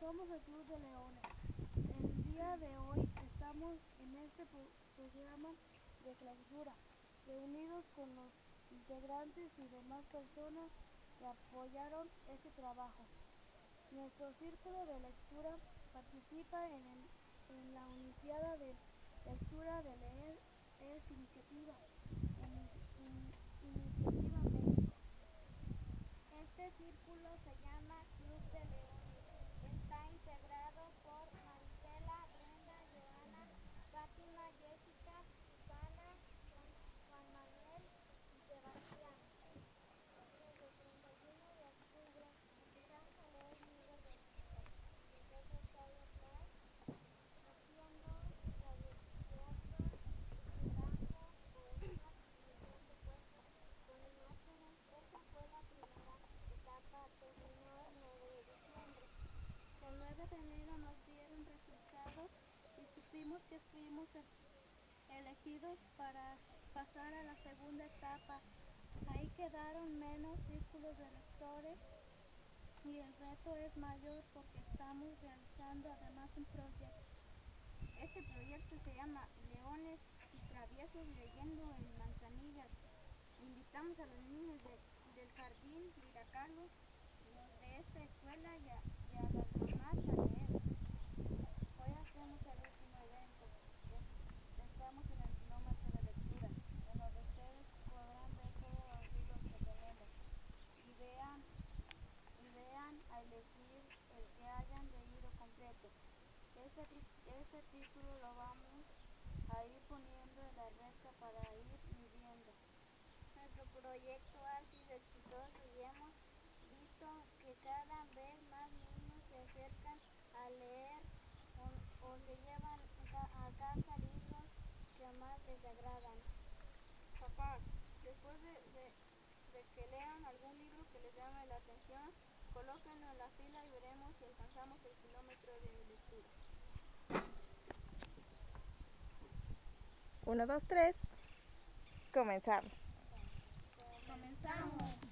somos el Club de Leones. El día de hoy estamos en este pro- programa de clausura, reunidos con los integrantes y demás personas que apoyaron este trabajo. Nuestro círculo de lectura participa en, el- en la Olimpiada de Lectura de Leer es Iniciativa, Ini- Ini- Iniciativa México. Este círculo se llama Club de Leones. Integrado para pasar a la segunda etapa. Ahí quedaron menos círculos de lectores y el reto es mayor porque estamos realizando además un proyecto. Este proyecto se llama Leones y Traviesos Leyendo en Manzanillas. Invitamos a los niños de- del jardín Viracarlos, los de esta escuela y a, y a las mamás a leer. Hoy hacemos el último evento. Es- Estamos en el kilómetro de lectura, en donde ustedes podrán ver todos los libros que tenemos y vean, y vean a elegir el que hayan leído completo. Este, ti- este título lo vamos a ir poniendo en la recta para ir midiendo. Nuestro proyecto ha sido exitoso y hemos visto que cada vez más niños se acercan a leer o, o se llevan a casa libros que más les agradan. Papá, después de, de- de que lean algún libro que les llame la atención, colóquenlo en la fila y veremos si alcanzamos el kilómetro de lectura. Uno, dos, tres. Comenzamos. Comenzamos.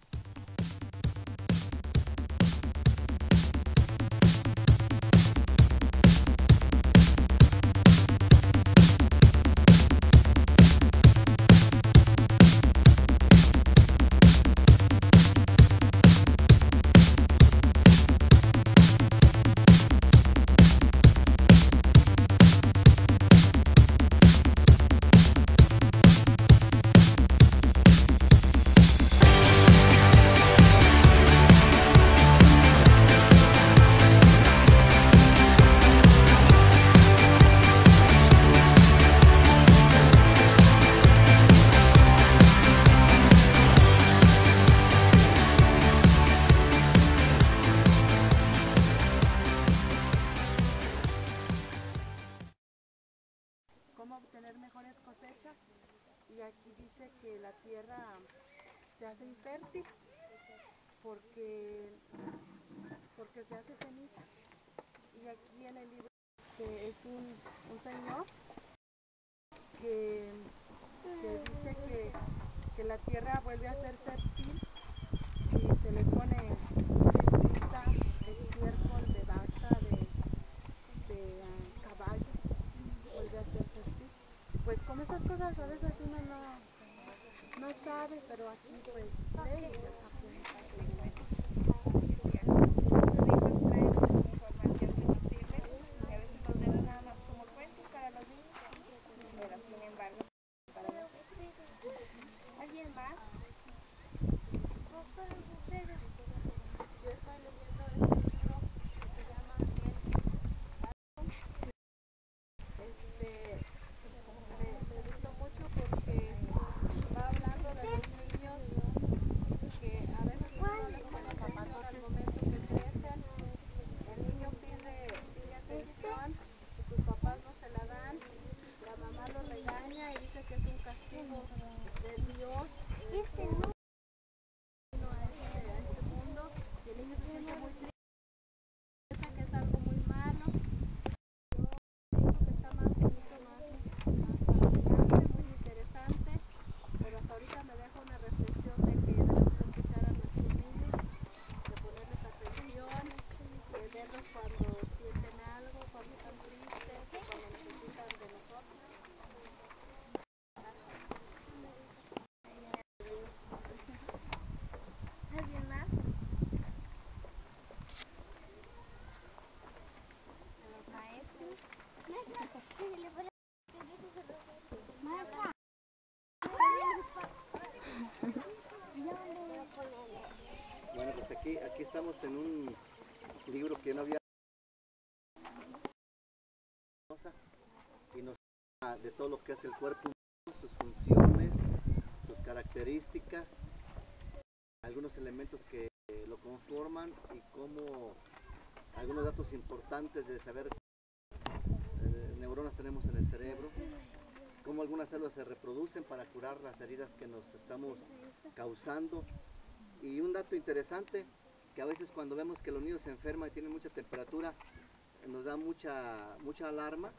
La tierra se hace infértil porque porque se hace ceniza. Y aquí en el libro que es un, un señor que, que dice que, que la tierra vuelve a ser en un libro que no había y nos de todo lo que es el cuerpo humano, sus funciones, sus características, algunos elementos que lo conforman y cómo algunos datos importantes de saber eh, neuronas tenemos en el cerebro, cómo algunas células se reproducen para curar las heridas que nos estamos causando. Y un dato interesante, que a veces cuando vemos que los niños se enferman y tienen mucha temperatura, nos da mucha, mucha alarma.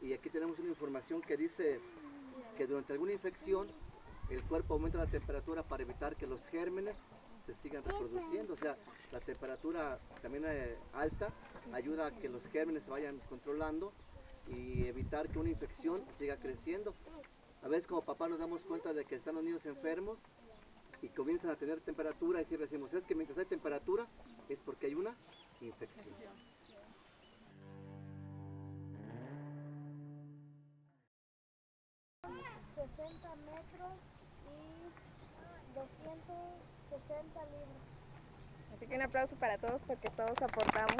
Y aquí tenemos una información que dice que durante alguna infección el cuerpo aumenta la temperatura para evitar que los gérmenes se sigan reproduciendo. O sea, la temperatura también eh, alta ayuda a que los gérmenes se vayan controlando y evitar que una infección siga creciendo. A veces como papá nos damos cuenta de que están los niños enfermos y comienzan a tener temperatura y siempre decimos, es que mientras hay temperatura es porque hay una infección. 60 metros y 260 libras. Así que un aplauso para todos porque todos aportamos.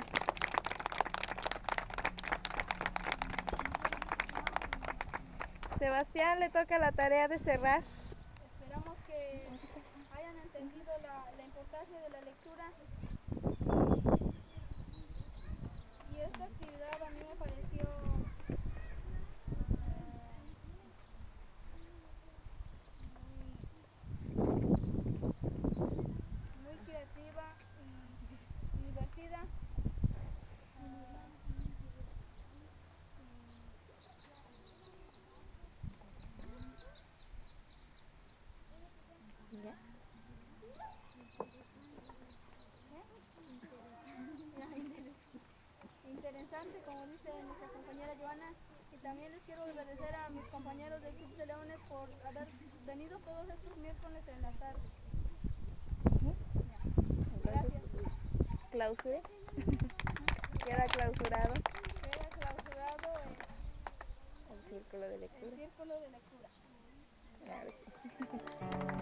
Sebastián le toca la tarea de cerrar. Esperamos que entendido la, la importancia de la lectura. Y esta actividad Y también les quiero agradecer a mis compañeros del Club de Leones por haber venido todos estos miércoles en la tarde. Gracias. Clausure. Queda clausurado Queda clausurado el círculo de el lectura. círculo de lectura. Claro.